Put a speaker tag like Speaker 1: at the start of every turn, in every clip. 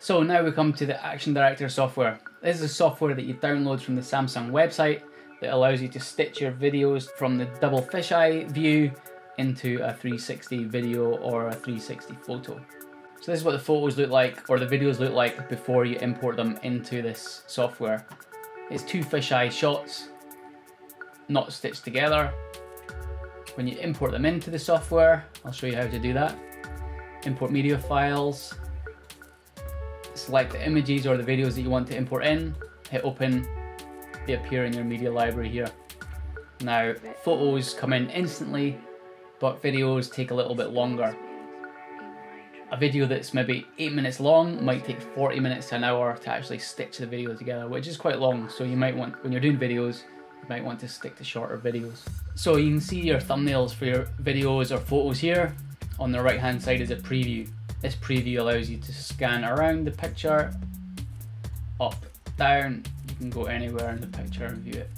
Speaker 1: So now we come to the Action Director software. This is a software that you download from the Samsung website that allows you to stitch your videos from the double fisheye view into a 360 video or a 360 photo. So this is what the photos look like or the videos look like before you import them into this software. It's two fisheye shots, not stitched together. When you import them into the software, I'll show you how to do that. Import media files, select the images or the videos that you want to import in, hit open, they appear in your media library here. Now, photos come in instantly, but videos take a little bit longer. A video that's maybe 8 minutes long might take 40 minutes to an hour to actually stitch the video together, which is quite long, so you might want, when you're doing videos, you might want to stick to shorter videos. So you can see your thumbnails for your videos or photos here. On the right hand side is a preview. This preview allows you to scan around the picture, up, down, you can go anywhere in the picture and view it.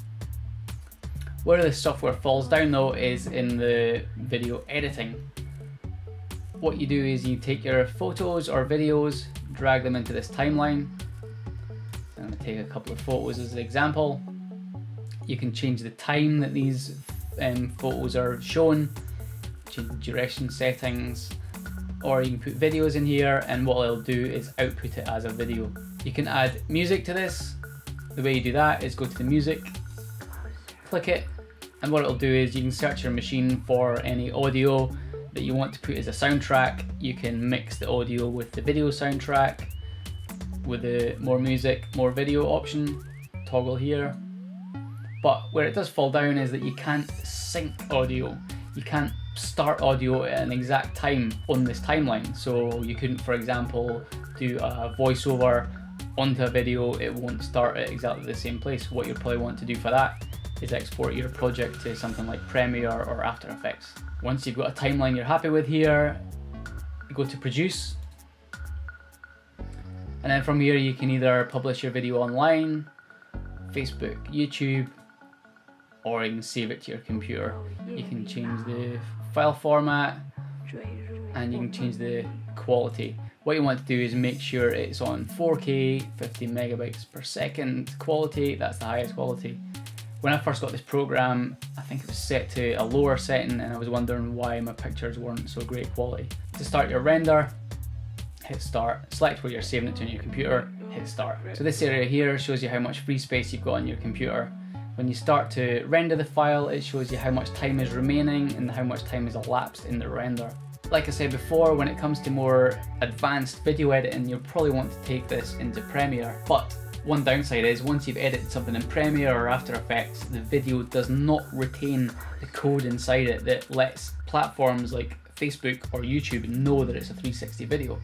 Speaker 1: Where this software falls down though is in the video editing. What you do is you take your photos or videos, drag them into this timeline. I'm going to take a couple of photos as an example. You can change the time that these um, photos are shown, change the duration settings, or you can put videos in here and what it'll do is output it as a video. You can add music to this. The way you do that is go to the music, click it, and what it'll do is you can search your machine for any audio that you want to put as a soundtrack. You can mix the audio with the video soundtrack with the more music, more video option, toggle here. But where it does fall down is that you can't sync audio. You can't start audio at an exact time on this timeline. So you couldn't, for example, do a voiceover onto a video, it won't start at exactly the same place. What you probably want to do for that is export your project to something like Premiere or After Effects. Once you've got a timeline you're happy with here, go to produce. And then from here you can either publish your video online, Facebook, YouTube, or you can save it to your computer. You can change the file format and you can change the quality. What you want to do is make sure it's on 4K, 50 megabytes per second quality, that's the highest quality. When I first got this program, I think it was set to a lower setting and I was wondering why my pictures weren't so great quality. To start your render, hit start, select where you're saving it to on your computer, hit start. So this area here shows you how much free space you've got on your computer when you start to render the file, it shows you how much time is remaining and how much time is elapsed in the render. Like I said before, when it comes to more advanced video editing, you'll probably want to take this into Premiere. But one downside is once you've edited something in Premiere or After Effects, the video does not retain the code inside it that lets platforms like Facebook or YouTube know that it's a 360 video.